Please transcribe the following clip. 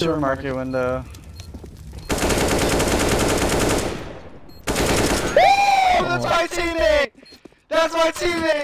through a market window. That's my teammate! That's my teammate!